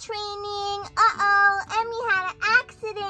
training. Uh-oh, Emmy had an accident.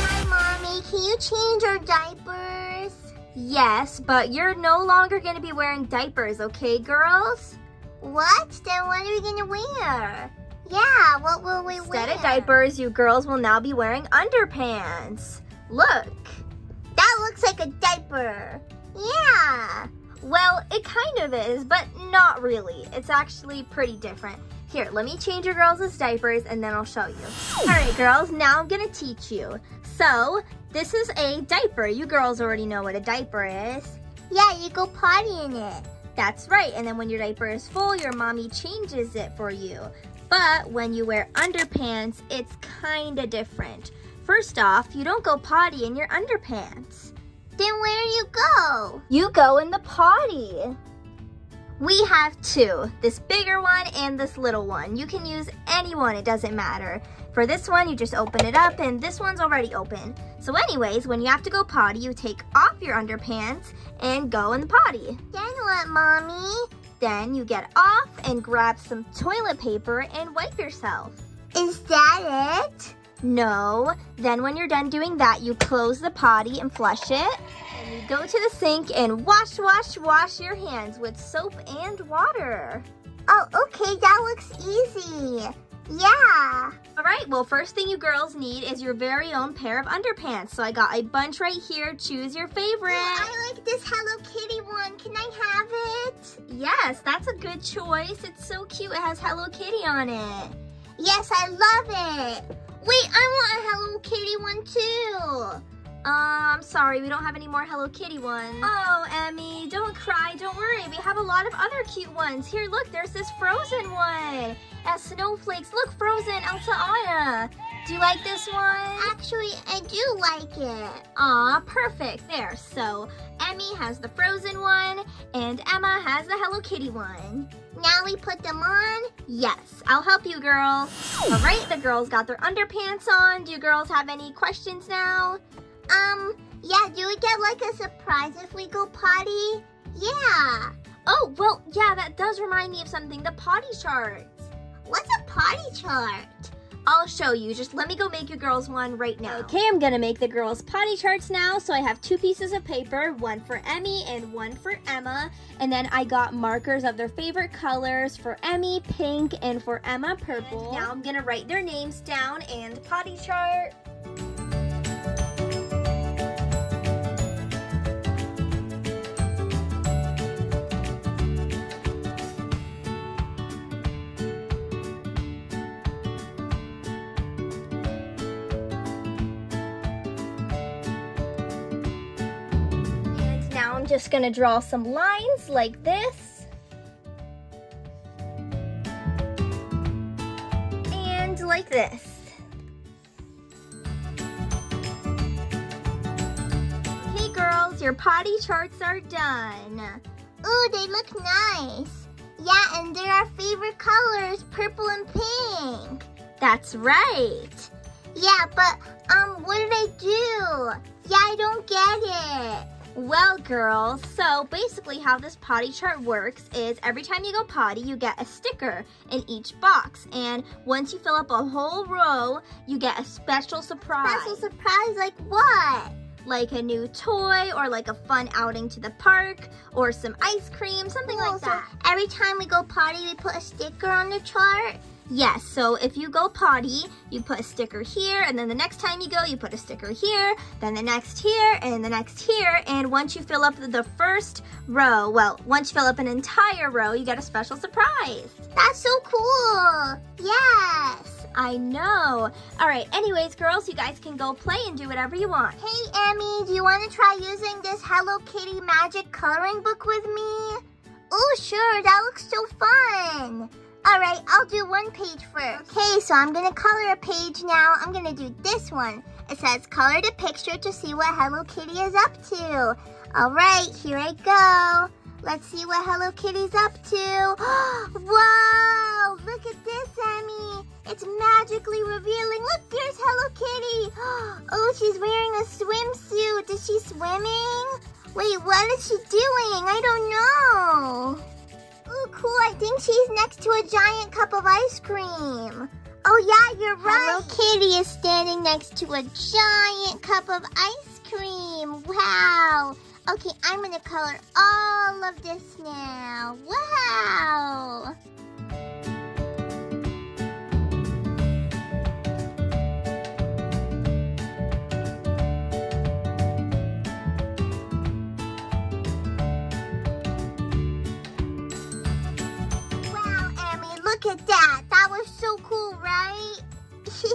Hi, Mommy. Can you change our diapers? Yes, but you're no longer going to be wearing diapers, okay, girls? What? Then what are we going to wear? Yeah, what will we Instead wear? Instead of diapers, you girls will now be wearing underpants. Look. That looks like a diaper. Yeah. Well, it kind of is, but not really. It's actually pretty different. Here, let me change your girls' diapers and then I'll show you. All right, girls, now I'm gonna teach you. So, this is a diaper. You girls already know what a diaper is. Yeah, you go potty in it. That's right, and then when your diaper is full, your mommy changes it for you. But when you wear underpants, it's kinda different. First off, you don't go potty in your underpants. Then where do you go? You go in the potty. We have two, this bigger one and this little one. You can use any one, it doesn't matter. For this one, you just open it up and this one's already open. So anyways, when you have to go potty, you take off your underpants and go in the potty. Then what, Mommy? Then you get off and grab some toilet paper and wipe yourself. Is that it? No. Then when you're done doing that, you close the potty and flush it. And you go to the sink and wash, wash, wash your hands with soap and water. Oh, okay, that looks easy. Yeah. All right, well, first thing you girls need is your very own pair of underpants. So I got a bunch right here. Choose your favorite. I like this Hello Kitty one. Can I have it? Yes, that's a good choice. It's so cute. It has Hello Kitty on it. Yes, I love it. Wait, I want a Hello Kitty one too. Um, I'm sorry, we don't have any more Hello Kitty ones. Oh, Emmy, don't cry, don't worry. We have a lot of other cute ones. Here, look, there's this Frozen one. As snowflakes. Look, Frozen, Elsa Anna. Do you like this one? Actually, I do like it. Aw, perfect. There, so Emmy has the Frozen one, and Emma has the Hello Kitty one. Now we put them on? Yes, I'll help you girls. All right, the girls got their underpants on. Do you girls have any questions now? Um, yeah, do we get like a surprise if we go potty? Yeah. Oh, well, yeah, that does remind me of something, the potty charts. What's a potty chart? I'll show you. Just let me go make your girls one right now. Okay, I'm gonna make the girls potty charts now. So I have two pieces of paper, one for Emmy and one for Emma. And then I got markers of their favorite colors for Emmy, pink, and for Emma, purple. And now I'm gonna write their names down and potty chart. I'm just gonna draw some lines like this. And like this. Okay girls, your potty charts are done. Ooh, they look nice. Yeah, and they're our favorite colors, purple and pink. That's right. Yeah, but, um, what did I do? Yeah, I don't get it. Well, girls, so basically how this potty chart works is every time you go potty, you get a sticker in each box. And once you fill up a whole row, you get a special surprise. Special surprise, like what? like a new toy or like a fun outing to the park or some ice cream, something Cool, like so that. every time we go potty, we put a sticker on the chart? Yes, so if you go potty, you put a sticker here, and then the next time you go, you put a sticker here, then the next here, and the next here, and once you fill up the first row, well, once you fill up an entire row, you get a special surprise. That's so cool. Yes. I know. All right, anyways, girls, you guys can go play and do whatever you want. Hey, Emmy, do you want to try using this Hello Kitty magic coloring book with me? Oh, sure, that looks so fun. All right, I'll do one page first. Okay, so I'm gonna color a page now. I'm gonna do this one. It says color the picture to see what Hello Kitty is up to. All right, here I go. Let's see what Hello Kitty's up to. Whoa, look at this, Emmy. It's magically revealing. Look, there's Hello Kitty. Oh, she's wearing a swimsuit. Is she swimming? Wait, what is she doing? I don't know. Ooh, cool. I think she's next to a giant cup of ice cream. Oh yeah, you're right. Hello Kitty is standing next to a giant cup of ice cream. Wow. Okay, I'm gonna color all of this now. Wow. Look at that. That was so cool, right?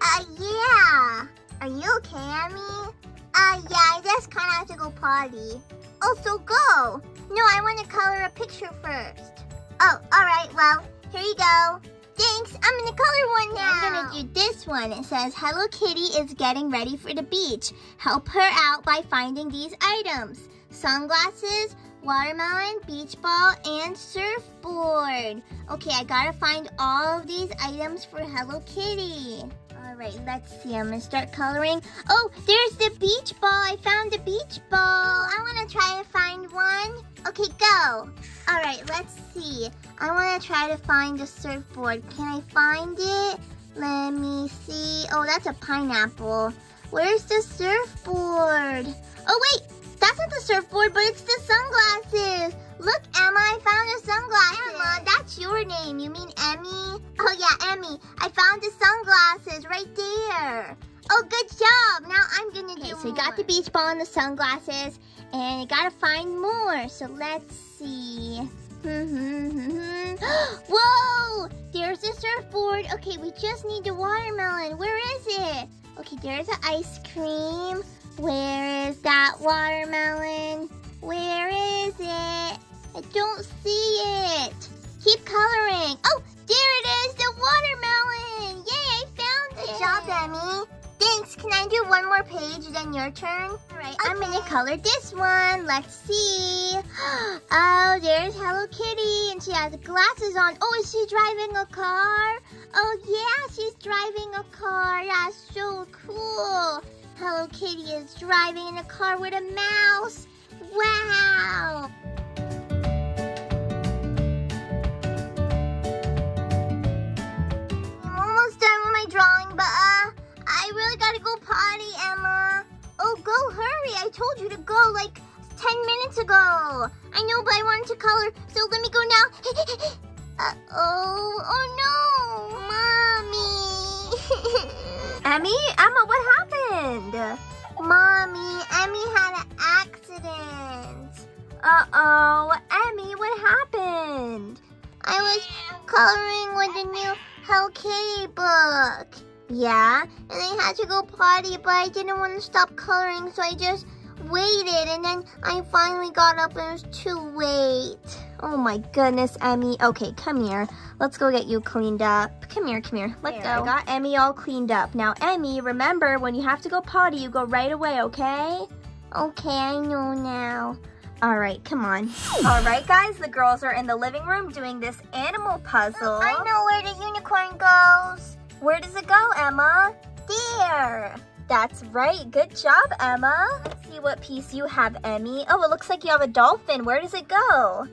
uh, yeah. Are you okay, Emmy? Uh, yeah, I just kind of have to go potty. Oh, so go. No, I want to color a picture first. Oh, all right. Well, here you go. Thanks. I'm going to color one now. I'm going to do this one. It says, Hello Kitty is getting ready for the beach. Help her out by finding these items. Sunglasses, watermelon, beach ball, and surfboard. Okay, I gotta find all of these items for Hello Kitty. All right, let's see. I'm gonna start coloring. Oh, there's the beach ball. I found the beach ball. I wanna try to find one. Okay, go. All right, let's see. I wanna try to find the surfboard. Can I find it? Let me see. Oh, that's a pineapple. Where's the surfboard? Oh, wait. The surfboard, but it's the sunglasses. Look, Emma, I found the sunglasses. Emma, that's your name. You mean Emmy? Oh, yeah, Emmy. I found the sunglasses right there. Oh, good job. Now I'm going to okay, do so you got the beach ball and the sunglasses, and you got to find more. So let's see. Whoa! There's the surfboard. Okay, we just need the watermelon. Where is it? Okay, there's the ice cream. Where is that watermelon? Where is it? I don't see it. Keep coloring. Oh, there it is, the watermelon. Yay, I found it. Good job, Emmy. Thanks. Can I do one more page, then your turn? All right, okay. I'm going to color this one. Let's see. Oh, there's Hello Kitty, and she has glasses on. Oh, is she driving a car? Oh, yeah, she's driving a car. That's so cool. Hello Kitty is driving in a car with a mouse. Wow! I'm almost done with my drawing, but uh, I really gotta go potty, Emma. Oh, go hurry. I told you to go like 10 minutes ago. I know, but I wanted to color, so let me go now. Uh-oh. Oh, no. Mommy. Emmy? Emma, what happened? Mommy, Emmy had an accident. Uh-oh. Emmy, what happened? I was coloring with the new Hello Kitty book. Yeah? And I had to go potty, but I didn't want to stop coloring, so I just waited. And then I finally got up and it was too late. Oh my goodness, Emmy. Okay, come here. Let's go get you cleaned up. Come here, come here. Let's there, go. I got Emmy all cleaned up. Now, Emmy, remember, when you have to go potty, you go right away, okay? Okay, I know now. All right, come on. All right, guys, the girls are in the living room doing this animal puzzle. I know where the unicorn goes. Where does it go, Emma? There. That's right. Good job, Emma. Let's see what piece you have, Emmy. Oh, it looks like you have a dolphin. Where does it go?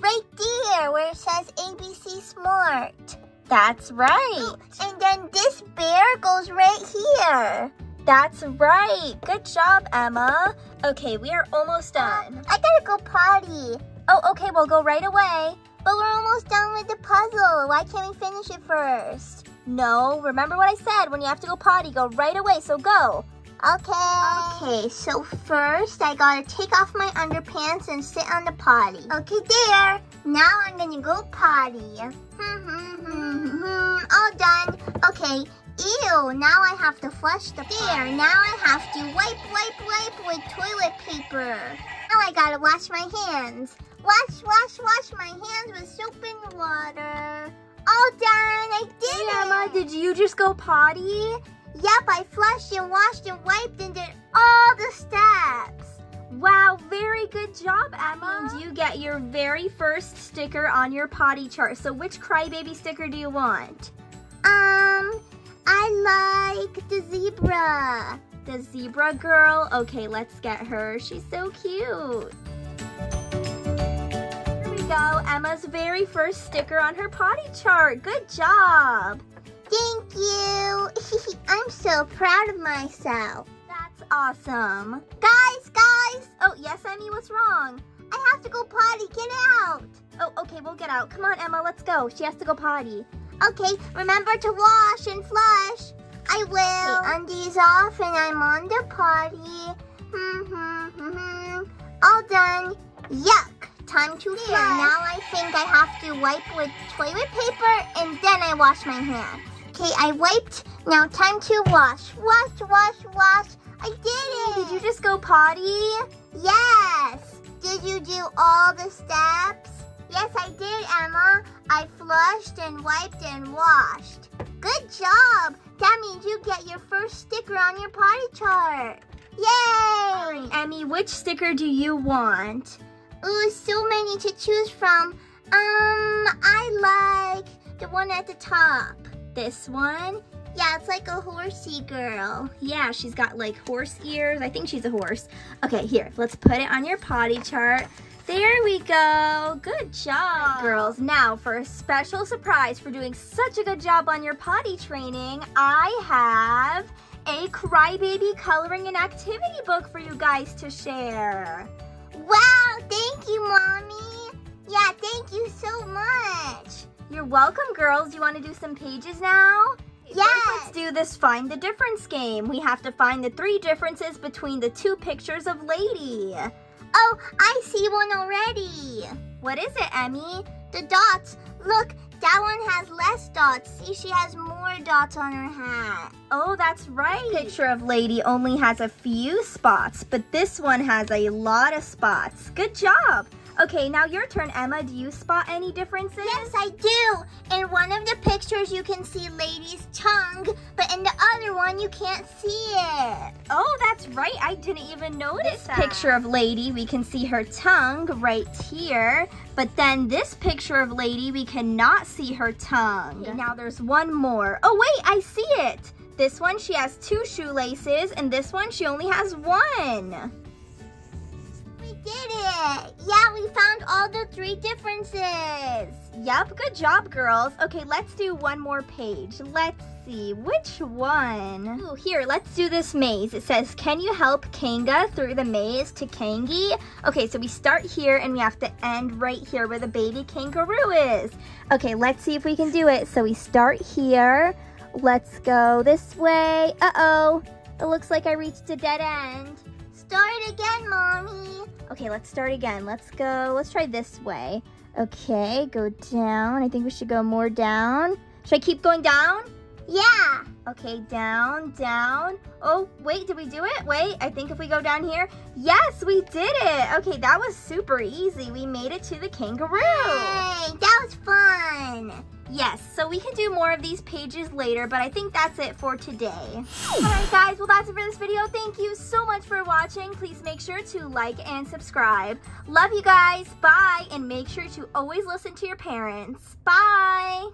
Right there where it says ABC Smart. That's right. And then this bear goes right here. That's right. Good job, Emma. Okay, we are almost done. I gotta go potty. Oh, okay, we'll go right away. But we're almost done with the puzzle. Why can't we finish it first? No, remember what I said. When you have to go potty, go right away, so go. Okay. Okay, so first I gotta take off my underpants and sit on the potty. Okay, there. Now I'm gonna go potty. All done. Okay, ew, now I have to flush the There, now I have to wipe, wipe, wipe with toilet paper. Now I gotta wash my hands. Wash, wash, wash my hands with soap and water. All done, I did hey, Emma, did you just go potty? Yep, I flushed and washed and wiped and did all the steps. Wow, very good job, Emma. And you get your very first sticker on your potty chart. So which crybaby sticker do you want? Um, I like the zebra. The zebra girl? Okay, let's get her. She's so cute. Here we go, Emma's very first sticker on her potty chart. Good job. Thank you. I'm so proud of myself. That's awesome. Guys, guys. Oh, yes, Emmy, what's wrong? I have to go potty. Get out. Oh, okay, we'll get out. Come on, Emma, let's go. She has to go potty. Okay, remember to wash and flush. I will. The undies off and I'm on the potty. Hmm, hmm, hmm, hmm. All done. Yuck. Time to flush. Now I think I have to wipe with toilet paper and then I wash my hands. Okay, I wiped. Now time to wash. Wash, wash, wash. I did it. Did you just go potty? Yes. Did you do all the steps? Yes, I did, Emma. I flushed and wiped and washed. Good job. That means you get your first sticker on your potty chart. Yay! Emmy, which sticker do you want? Ooh, so many to choose from. Um, I like the one at the top. This one? Yeah, it's like a horsey girl. Yeah, she's got like horse ears. I think she's a horse. Okay, here, let's put it on your potty chart. There we go. Good job, girls. Now, for a special surprise for doing such a good job on your potty training, I have a Crybaby coloring and activity book for you guys to share. Wow, thank you, Mommy. Yeah, thank you so much. You're welcome, girls. You want to do some pages now? Yes. let's do this find the difference game. We have to find the three differences between the two pictures of Lady. Oh, I see one already. What is it, Emmy? The dots. Look, that one has less dots. See, she has more dots on her hat. Oh, that's right. Picture of Lady only has a few spots, but this one has a lot of spots. Good job. Okay, now your turn, Emma. Do you spot any differences? Yes, I do. In one of the pictures, you can see Lady's tongue, but in the other one, you can't see it. Oh, that's right. I didn't even notice this that. picture of Lady, we can see her tongue right here. But then this picture of Lady, we cannot see her tongue. Okay, now there's one more. Oh, wait, I see it. This one, she has two shoelaces, and this one, she only has one did it! Yeah, we found all the three differences. Yep, good job, girls. Okay, let's do one more page. Let's see, which one? Ooh, here, let's do this maze. It says, can you help Kanga through the maze to Kangi? Okay, so we start here and we have to end right here where the baby kangaroo is. Okay, let's see if we can do it. So we start here. Let's go this way. Uh-oh, it looks like I reached a dead end. Start again, Mommy. Okay, let's start again. Let's go, let's try this way. Okay, go down. I think we should go more down. Should I keep going down? Yeah. Okay, down, down. Oh, wait, did we do it? Wait, I think if we go down here. Yes, we did it. Okay, that was super easy. We made it to the kangaroo. Yay, that was fun. Yes, so we can do more of these pages later, but I think that's it for today. Alright guys, well that's it for this video. Thank you so much for watching. Please make sure to like and subscribe. Love you guys. Bye. And make sure to always listen to your parents. Bye.